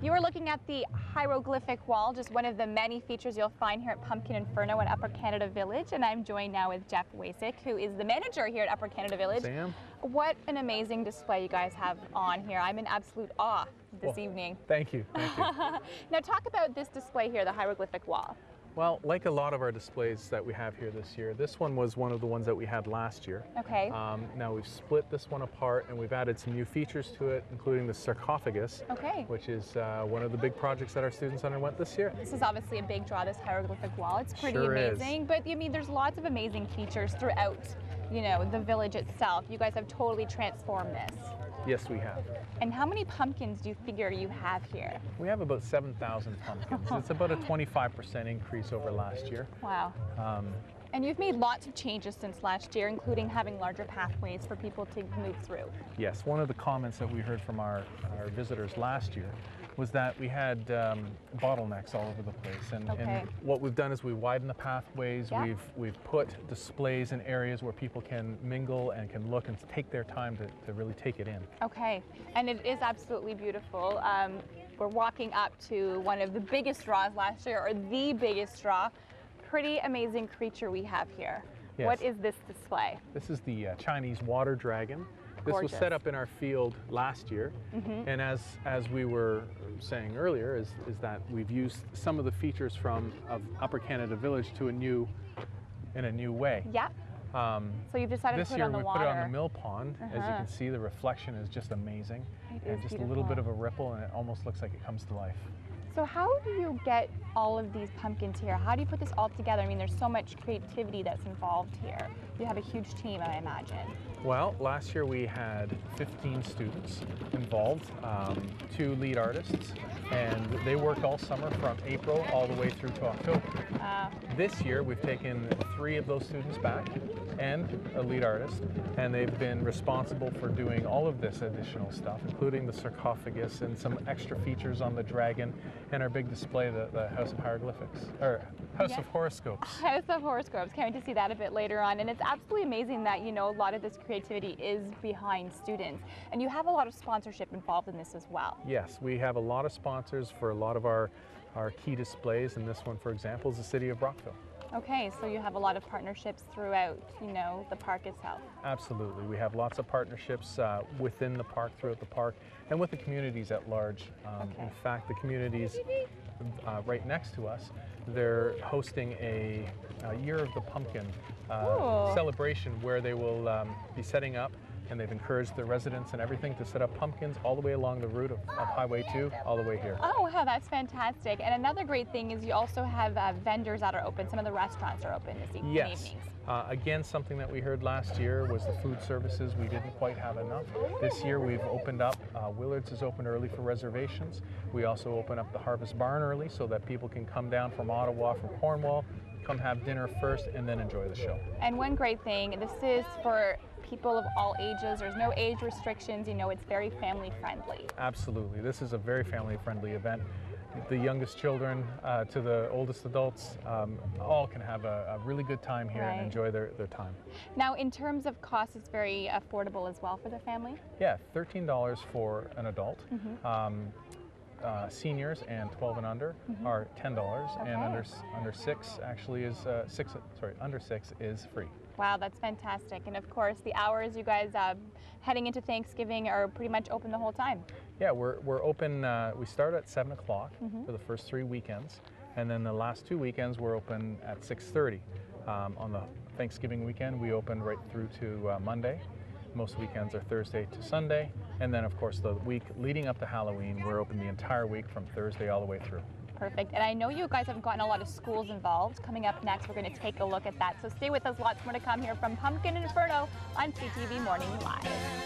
You are looking at the hieroglyphic wall, just one of the many features you'll find here at Pumpkinferno in Upper Canada Village. And I'm joined now with Jeff Wasick, who is the manager here at Upper Canada Village. Sam? What an amazing display you guys have on here. I'm in absolute awe this Well, evening. Thank you. Thank you. now talk about this display here, the hieroglyphic wall. Well, like a lot of our displays that we have here this year, this one was one of the ones that we had last year. Okay. Um, now we've split this one apart and we've added some new features to it, including the sarcophagus, Okay. which is uh, one of the big projects that our students underwent this year. This is obviously a big draw, this hieroglyphic wall. It's pretty Sure is. amazing, but I mean, there's lots of amazing features throughout, you know, the village itself. You guys have totally transformed this. Yes, we have. And how many pumpkins do you figure you have here? We have about 7,000 pumpkins. it's about a 25% increase over last year. Wow. Um, And you've made lots of changes since last year, including having larger pathways for people to move through. Yes, one of the comments that we heard from our, our visitors last year was that we had um, bottlenecks all over the place. And, Okay. and what we've done is we widened the pathways, Yeah. we've, we've put displays in areas where people can mingle and can look and take their time to, to really take it in. Okay, and it is absolutely beautiful. Um, we're walking up to one of the biggest draws last year, or the biggest draw. Pretty amazing creature we have here. What Yes. is this display? This is the uh, Chinese water dragon. This was Gorgeous. Mm-hmm. set up in our field last year, and as as we were saying earlier, is is that we've used some of the features from of Upper Canada Village to a new, in a new way. Yeah. Um, So you've decided this to put it year on the we water. put it on the mill pond. As you Uh-huh. can see, the reflection is just amazing, It and is just a little bit of a ripple, and it almost looks like it comes to life. So how do you get all of these pumpkins here? How do you put this all together? I mean, there's so much creativity that's involved here. You have a huge team, I imagine. Well, last year we had 15 students involved, um, two lead artists, and they worked all summer from April all the way through to October. Uh, This year we've taken three of those students back and a lead artist, and they've been responsible for doing all of this additional stuff, including the sarcophagus and some extra features on the dragon and our big display, the, the House of Hieroglyphics, or House Yeah. of Horoscopes. House of Horoscopes. Can't wait to see that a bit later on. And it's absolutely amazing that, you know, a lot of this creativity is behind students. And you have a lot of sponsorship involved in this as well. Yes, we have a lot of sponsors for a lot of our, our key displays, and this one, for example, is the City of Brockville. Okay, so you have a lot of partnerships throughout, you know, the park itself. Absolutely. We have lots of partnerships uh, within the park, throughout the park, and with the communities at large. Um, Okay. In fact, the communities uh, right next to us, they're hosting a, a Year of the Pumpkin uh, celebration where they will um, be setting up. And they've encouraged the residents and everything to set up pumpkins all the way along the route of, of Highway 2, all the way here. Oh, wow, that's fantastic. And another great thing is you also have uh, vendors that are open. Some of the restaurants are open this evening. Yes. evenings. Uh, again, something that we heard last year was the food services. We didn't quite have enough. This year we've opened up. Uh, Willard's is open early for reservations. We also open up the Harvest Barn early so that people can come down from Ottawa, from Cornwall, come have dinner first, and then enjoy the show. And one great thing, this is for people of all ages. There's no age restrictions. You know, it's very family friendly. Absolutely. This is a very family friendly event. The youngest children uh, to the oldest adults um, all can have a, a really good time here Right. and enjoy their, their time. Now, in terms of cost, it's very affordable as well for the family. Yeah, thirteen dollars for an adult. Um, uh, seniors and 12 and under are ten dollars, and under under six actually is uh, six. Sorry, under six is free. Wow, that's fantastic. And of course, the hours you guys uh, heading into Thanksgiving are pretty much open the whole time. Yeah, we're we're open. Uh, we start at seven o'clock for the first three weekends, and then the last two weekends we're open at 6:30. Um, on the Thanksgiving weekend, we open right through to uh, Monday. Most weekends are Thursday to Sunday, and then of course the week leading up to Halloween, we're open the entire week from Thursday all the way through. Perfect. And I know you guys have gotten a lot of schools involved. Coming up next, we're going to take a look at that. So stay with us. Lots more to come here from Pumpkinferno on CTV Morning Live.